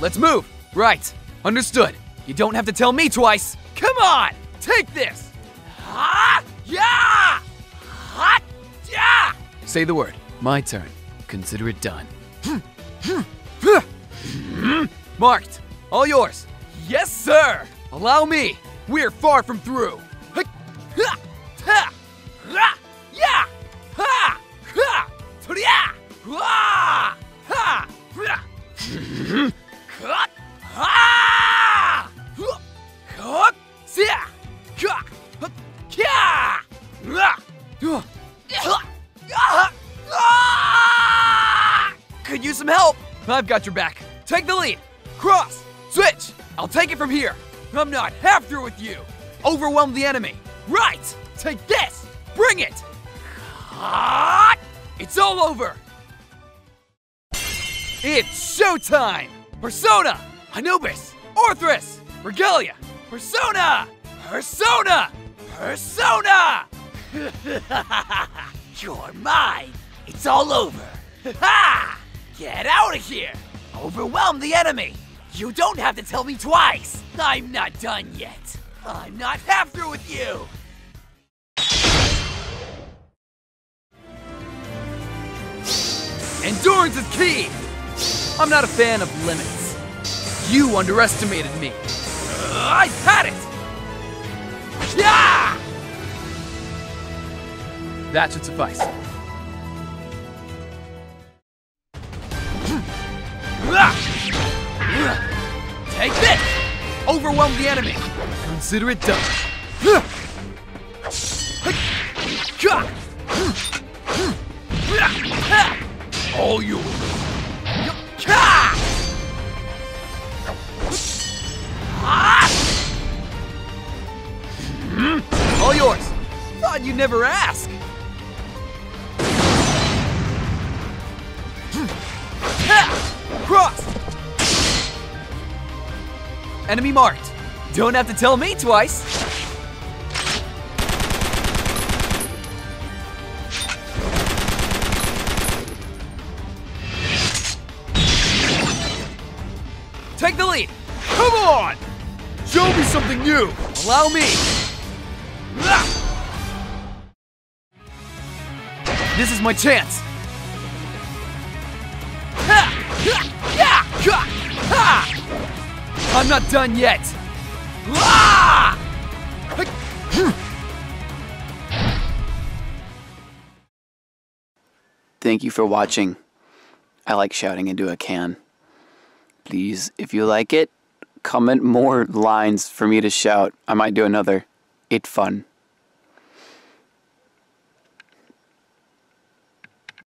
let's move. Right, understood. You don't have to tell me twice. Come on, take this. Ha! Yeah! Hot! Yeah! Say the word. My turn. Consider it done. Marked. All yours. Yes, sir. Allow me. We're far from through. Could use some help. I've got your back. Take the lead. Cross. Switch. I'll take it from here. I'm not half through with you. Overwhelm the enemy. Right. Take this. Bring it. It's all over. It's showtime. Persona. Anubis. Orthrus. Regalia. Persona. Persona. Persona. You're mine. It's all over. Ha! Get out of here! Overwhelm the enemy! You don't have to tell me twice! I'm not done yet. I'm not half through with you! Endurance is key! I'm not a fan of limits. You underestimated me. Uh, I've had it! Yeah! That should suffice. Overwhelm the enemy. Consider it done. All yours. All yours. Thought you'd never ask. Enemy marked. Don't have to tell me twice. Take the lead. Come on! Show me something new. Allow me. Ah! This is my chance. I'm not done yet. Thank you for watching. I like shouting into a can. Please, if you like it, comment more lines for me to shout. I might do another. It fun.